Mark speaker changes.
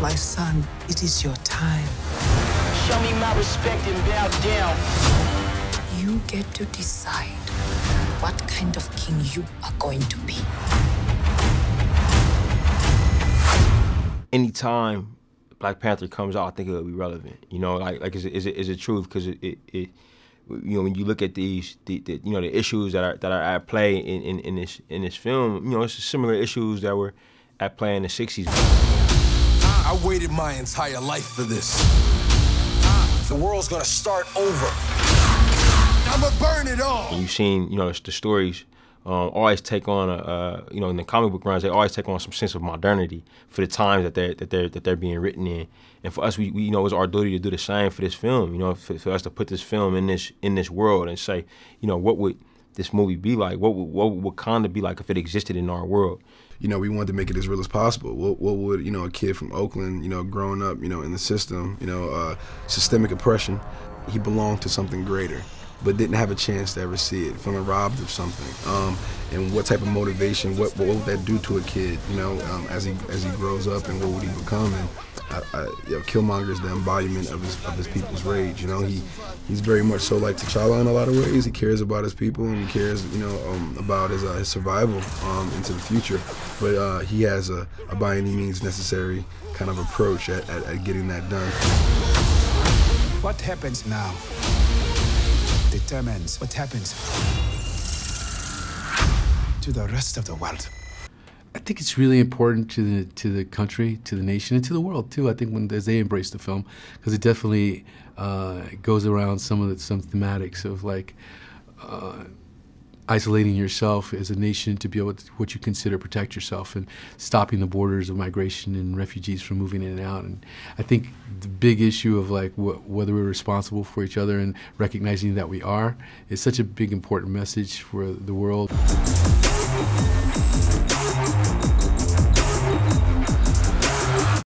Speaker 1: My son, it is your time.
Speaker 2: Show me my respect and bow down.
Speaker 1: You get to decide what kind of king you are going to be.
Speaker 3: Anytime Black Panther comes out, I think it'll be relevant. You know, like like is it is it, is it truth? Because it, it, it, you know when you look at these the, the, you know the issues that are that are at play in, in, in this in this film, you know it's similar issues that were at play in the '60s.
Speaker 4: I waited my entire life for this. The world's gonna start over. I'ma burn it all.
Speaker 3: You've seen, you know, the stories um, always take on a, uh, you know, in the comic book runs, they always take on some sense of modernity for the times that they're that they're that they're being written in. And for us, we, we you know, it's our duty to do the same for this film. You know, for, for, us to put this film in this in this world and say, you know, what would this movie be like? What would what would Wakanda be like if it existed in our world?
Speaker 5: You know, we wanted to make it as real as possible. What, what would you know a kid from Oakland, you know, growing up, you know, in the system, you know, uh, systemic oppression, he belonged to something greater but didn't have a chance to ever see it, feeling robbed of something. Um, and what type of motivation, what, what would that do to a kid, you know, um, as he as he grows up, and what would he become? And I, I, you know, Killmonger is the embodiment of his of his people's rage. You know, he he's very much so like T'Challa in a lot of ways. He cares about his people and he cares, you know, um, about his, uh, his survival um, into the future. But uh, he has a, a, by any means necessary kind of approach at, at, at getting that done.
Speaker 6: What happens now? determines what happens to the rest of the world.
Speaker 7: I think it's really important to the to the country, to the nation, and to the world too. I think when as they embrace the film, because it definitely uh, goes around some of the some thematics of like. Uh, isolating yourself as a nation to be able to what you consider protect yourself and stopping the borders of migration and refugees from moving in and out. And I think the big issue of like wh whether we're responsible for each other and recognizing that we are is such a big important message for the world.